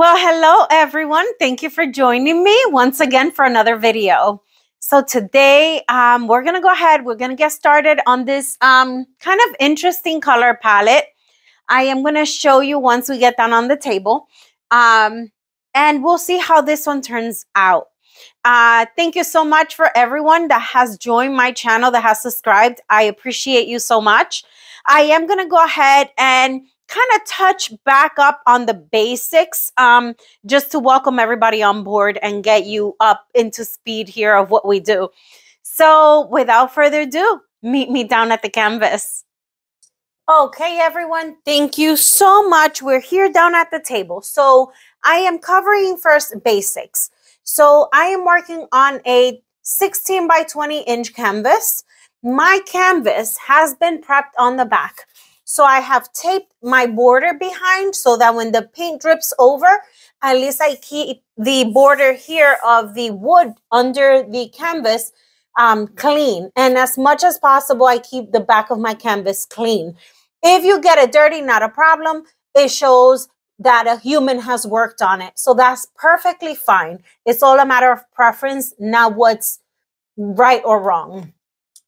Well, hello everyone. Thank you for joining me once again for another video. So today um, we're going to go ahead. We're to get started on this um, kind of interesting color palette. I am going to show you once we get down on the table. Um, and we'll see how this one turns out. Uh, thank you so much for everyone that has joined my channel, that has subscribed. I appreciate you so much. I am going to go ahead and kind of touch back up on the basics um, just to welcome everybody on board and get you up into speed here of what we do. So without further ado, meet me down at the canvas. Okay, everyone, thank you so much. We're here down at the table. So I am covering first basics. So I am working on a 16 by 20 inch canvas. My canvas has been prepped on the back. So I have taped my border behind so that when the paint drips over, at least I keep the border here of the wood under the canvas um, clean. And as much as possible, I keep the back of my canvas clean. If you get it dirty, not a problem. It shows that a human has worked on it. So that's perfectly fine. It's all a matter of preference, not what's right or wrong.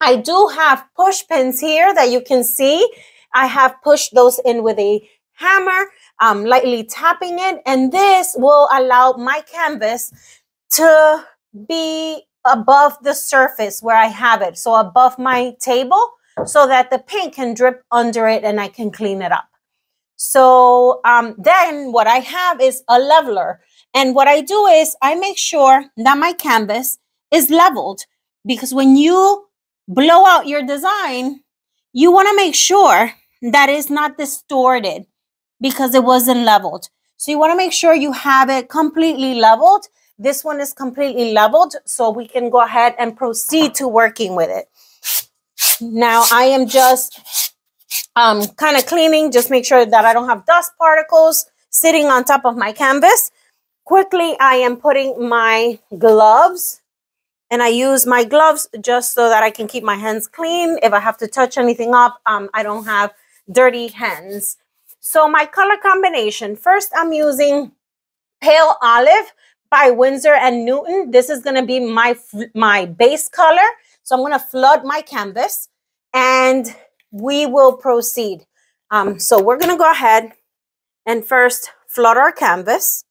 I do have push pins here that you can see I have pushed those in with a hammer, um, lightly tapping it, and this will allow my canvas to be above the surface where I have it. So above my table so that the paint can drip under it and I can clean it up. So um, then what I have is a leveler. And what I do is I make sure that my canvas is leveled because when you blow out your design, you want to make sure that is not distorted because it wasn't leveled. So you want to make sure you have it completely leveled. This one is completely leveled, so we can go ahead and proceed to working with it. Now I am just um, kind of cleaning, just make sure that I don't have dust particles sitting on top of my canvas. Quickly, I am putting my gloves and I use my gloves just so that I can keep my hands clean. If I have to touch anything up, um, I don't have dirty hands. So my color combination, first I'm using Pale Olive by Winsor and Newton. This is gonna be my, my base color. So I'm gonna flood my canvas and we will proceed. Um, so we're gonna go ahead and first flood our canvas.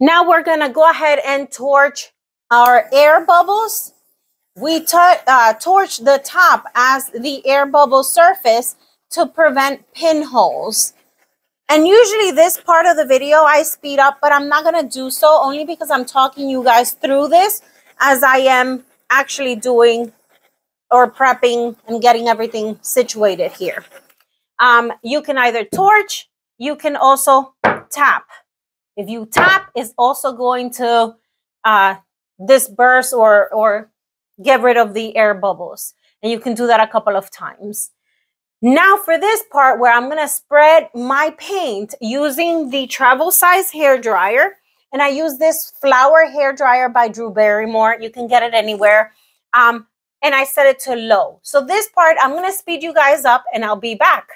Now we're going to go ahead and torch our air bubbles. We uh, torch the top as the air bubble surface to prevent pinholes. And usually this part of the video I speed up, but I'm not going to do so only because I'm talking you guys through this as I am actually doing or prepping and getting everything situated here. Um, you can either torch, you can also tap. If you tap, it's also going to uh, disperse or, or get rid of the air bubbles. And you can do that a couple of times. Now for this part where I'm going to spread my paint using the travel size hair dryer. And I use this flower hair dryer by Drew Barrymore. You can get it anywhere. Um, and I set it to low. So this part, I'm going to speed you guys up and I'll be back.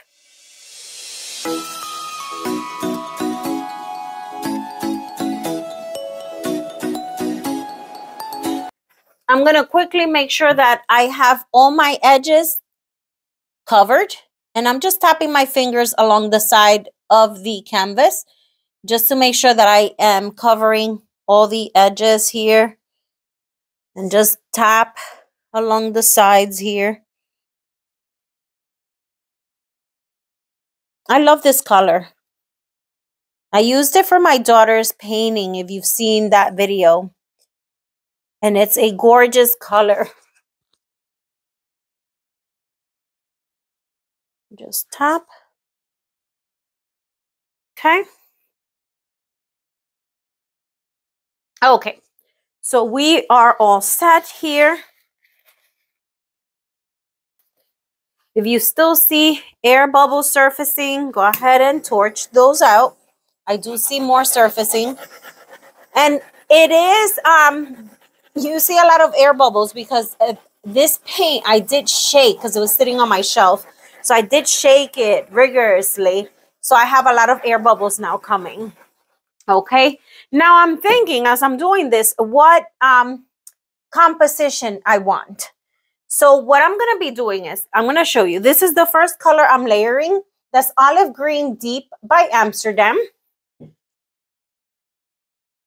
I'm going to quickly make sure that I have all my edges covered. And I'm just tapping my fingers along the side of the canvas just to make sure that I am covering all the edges here. And just tap along the sides here. I love this color. I used it for my daughter's painting, if you've seen that video and it's a gorgeous color. Just tap. Okay. Okay, so we are all set here. If you still see air bubbles surfacing, go ahead and torch those out. I do see more surfacing. And it is, um, you see a lot of air bubbles because this paint I did shake because it was sitting on my shelf. So I did shake it rigorously. So I have a lot of air bubbles now coming. Okay. Now I'm thinking as I'm doing this, what um, composition I want. So what I'm going to be doing is I'm going to show you. This is the first color I'm layering. That's Olive Green Deep by Amsterdam.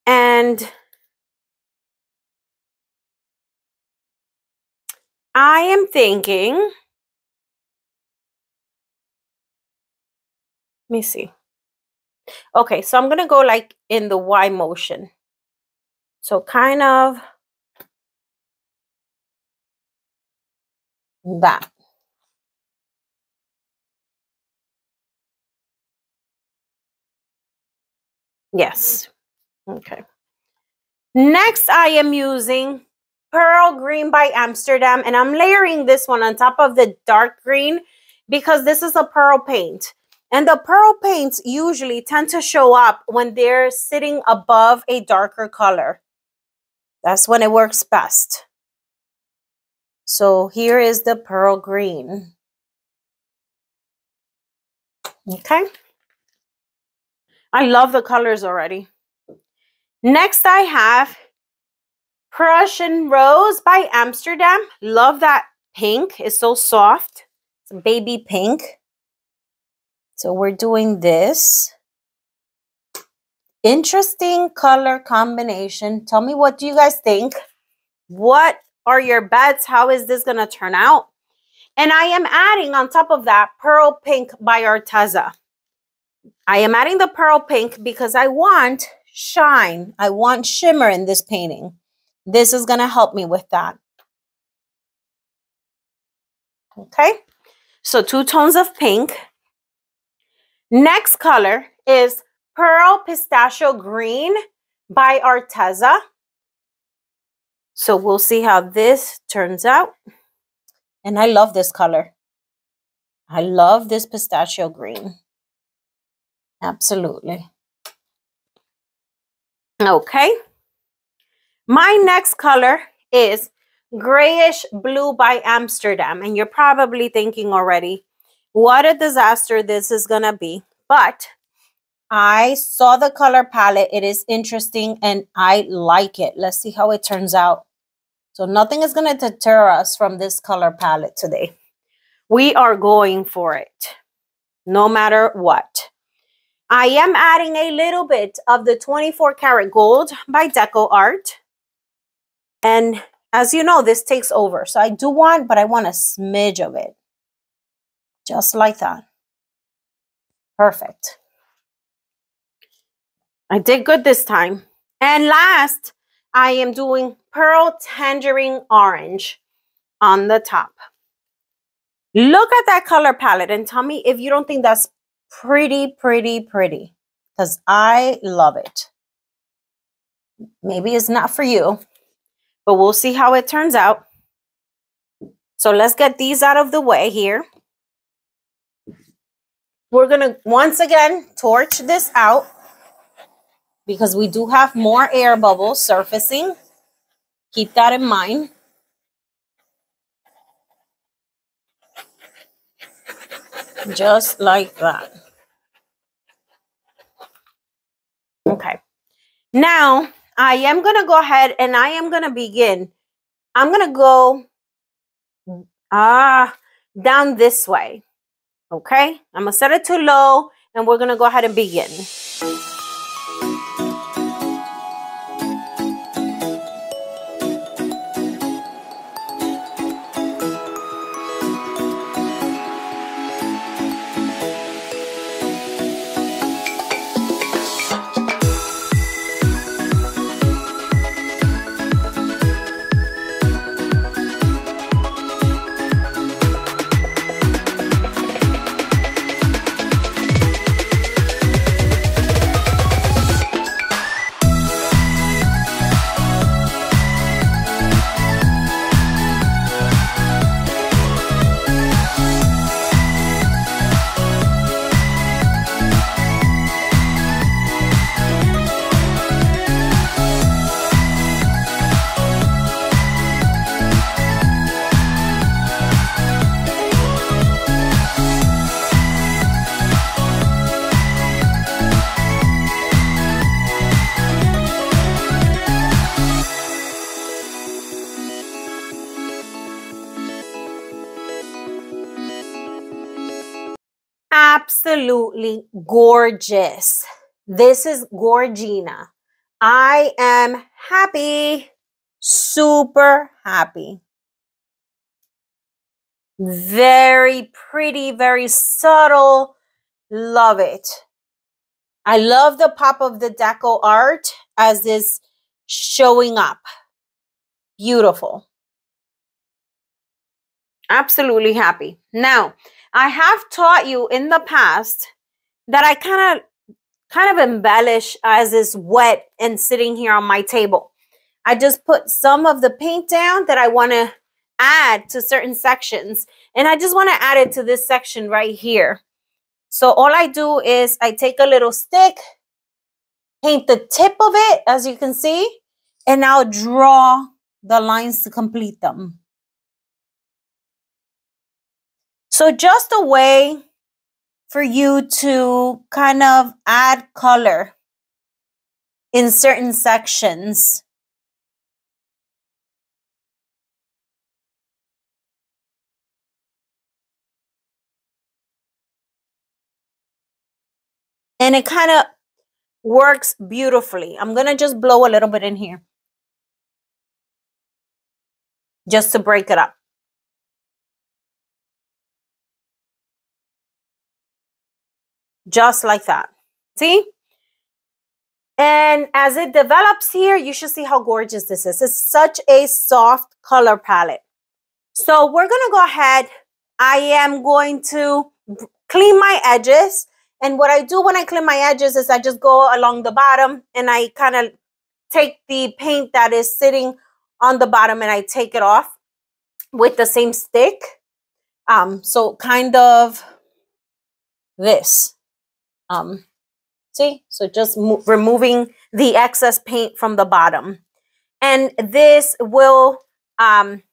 And I am thinking, let me see. Okay, so I'm going to go like in the Y motion. So kind of that. Yes. Okay. Next, I am using Pearl Green by Amsterdam, and I'm layering this one on top of the dark green because this is a pearl paint. And the pearl paints usually tend to show up when they're sitting above a darker color. That's when it works best. So here is the pearl green. Okay. I love the colors already. Next, I have Prussian Rose by Amsterdam. Love that pink. It's so soft. It's baby pink. So we're doing this. Interesting color combination. Tell me what do you guys think? What are your bets? How is this going to turn out? And I am adding on top of that Pearl Pink by Arteza. I am adding the Pearl Pink because I want shine. I want shimmer in this painting. This is going to help me with that. Okay, so two tones of pink. Next color is Pearl Pistachio Green by Arteza. So we'll see how this turns out. And I love this color. I love this pistachio green. Absolutely. Okay. My next color is grayish blue by Amsterdam. And you're probably thinking already, what a disaster this is going to be. But I saw the color palette. It is interesting and I like it. Let's see how it turns out. So nothing is going to deter us from this color palette today. We are going for it, no matter what. I am adding a little bit of the 24 karat gold by DecoArt. And as you know, this takes over. So I do want, but I want a smidge of it. Just like that. Perfect. I did good this time. And last, I am doing Pearl Tangerine Orange on the top. Look at that color palette and tell me if you don't think that's pretty, pretty, pretty because I love it. Maybe it's not for you, but we'll see how it turns out. So let's get these out of the way here. We're going to once again torch this out because we do have more air bubbles surfacing. Keep that in mind. Just like that. Okay. Now, I am going to go ahead and I am going to begin. I'm going to go ah down this way. Okay? I'm going to set it to low and we're going to go ahead and begin. Absolutely gorgeous. This is Gorgina. I am happy, super happy. Very pretty, very subtle. Love it. I love the pop of the DecoArt as is showing up. Beautiful. Absolutely happy. Now, I have taught you in the past that I kind of kind of embellish as is wet and sitting here on my table. I just put some of the paint down that I want to add to certain sections. And I just want to add it to this section right here. So all I do is I take a little stick, paint the tip of it, as you can see, and I'll draw the lines to complete them. So just a way for you to kind of add color in certain sections. And it kind of works beautifully. I'm going to just blow a little bit in here. Just to break it up. Just like that. See? And as it develops here, you should see how gorgeous this is. It's such a soft color palette. So we're going to go ahead. I am going to clean my edges and what I do when I clean my edges is I just go along the bottom and I kind of take the paint that is sitting on the bottom and I take it off with the same stick. Um, so kind of this. Um, see? So just removing the excess paint from the bottom. And this will um,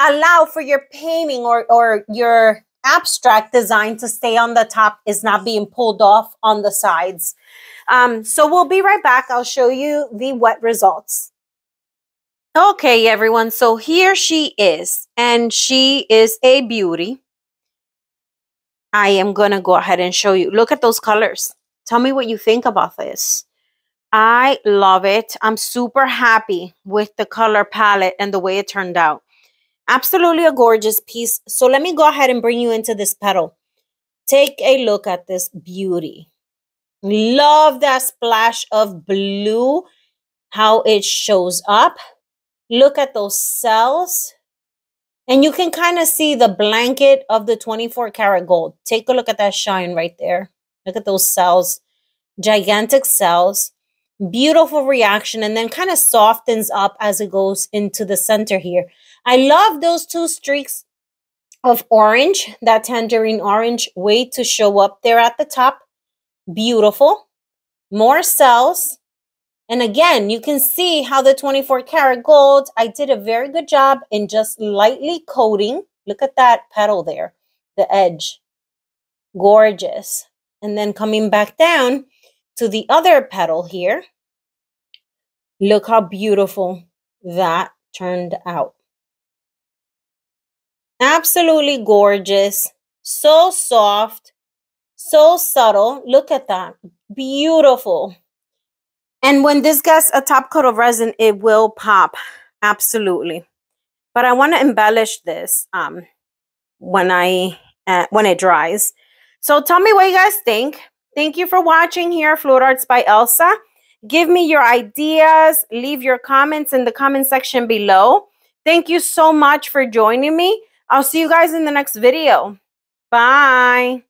allow for your painting or, or your abstract design to stay on the top is not being pulled off on the sides. Um, so we'll be right back. I'll show you the wet results. Okay, everyone. So here she is, and she is a beauty. I am going to go ahead and show you. Look at those colors. Tell me what you think about this. I love it. I'm super happy with the color palette and the way it turned out. Absolutely a gorgeous piece. So let me go ahead and bring you into this petal. Take a look at this beauty. Love that splash of blue, how it shows up. Look at those cells. And you can kind of see the blanket of the 24 karat gold. Take a look at that shine right there. Look at those cells, gigantic cells beautiful reaction and then kind of softens up as it goes into the center here. I love those two streaks of orange, that tangerine orange way to show up there at the top. Beautiful. More cells. And again, you can see how the 24 karat gold, I did a very good job in just lightly coating. Look at that petal there, the edge. Gorgeous. And then coming back down, to the other petal here. Look how beautiful that turned out. Absolutely gorgeous. So soft. So subtle. Look at that. Beautiful. And when this gets a top coat of resin, it will pop. Absolutely. But I want to embellish this um, when I uh, when it dries. So tell me what you guys think. Thank you for watching here, Fluid Arts by Elsa. Give me your ideas. Leave your comments in the comment section below. Thank you so much for joining me. I'll see you guys in the next video. Bye.